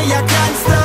way I can't stop.